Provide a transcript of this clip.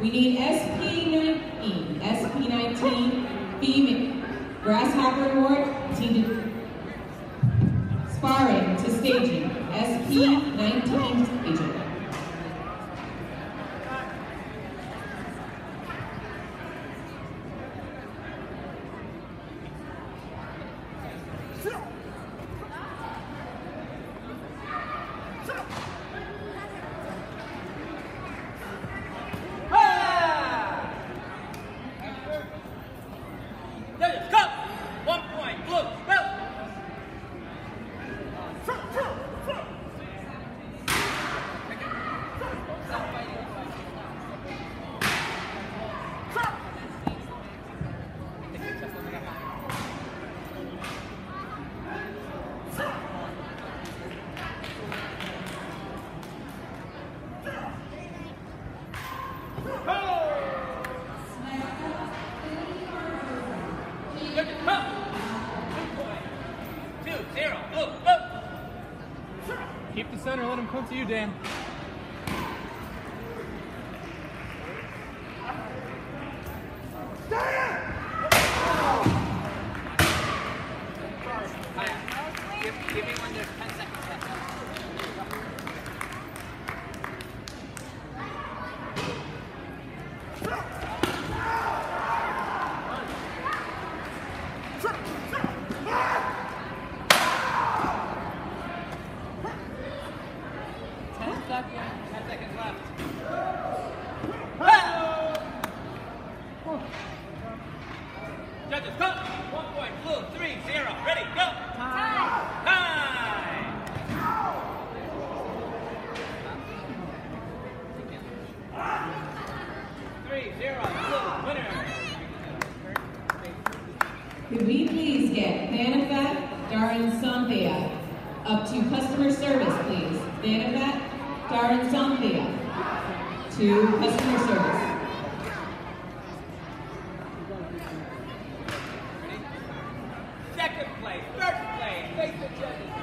We need SP19, SP19 female grasshopper ward team sparring to staging. SP19 staging. Judges, Keep the center. Let him come to you, Dan. Give, give me 10 seconds left. Ten seconds. Ten seconds left. Judges, go! One point, blue, three, zero, ready, go! Time! Three, zero, blue, winner! Could we please get Thanafat Daran Santhia up to customer service, please? Thanafat Daran Santhia to customer service. Second place, first place, face the judges.